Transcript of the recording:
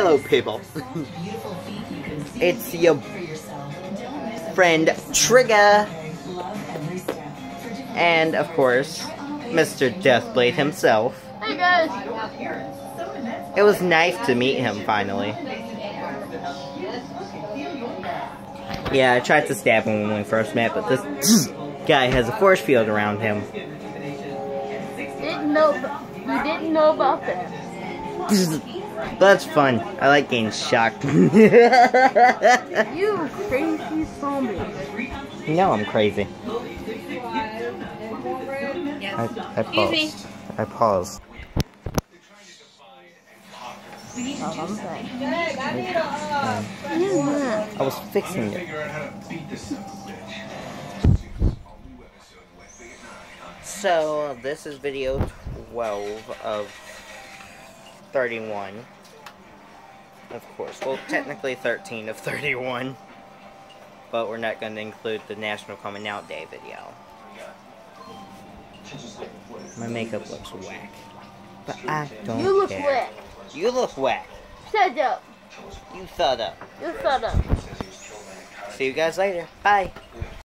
Hello, people. it's your friend Trigger, and of course, Mr. Deathblade himself. Hey guys! It was nice to meet him finally. Yeah, I tried to stab him when we first met, but this guy has a force field around him. Didn't know. You didn't know about that. That's fun. I like getting shocked. You crazy zombie. no, I'm crazy. I, I Excuse me. I paused. Oh, I'm. Um, I was fixing it. So, this is video 12 of 31. Of course. Well, technically 13 of 31. But we're not going to include the National Coming Out Day video. My makeup looks whack. But I don't You look care. wet. You look whack. Shut up. You thought up. You shut up. See you guys later. Bye.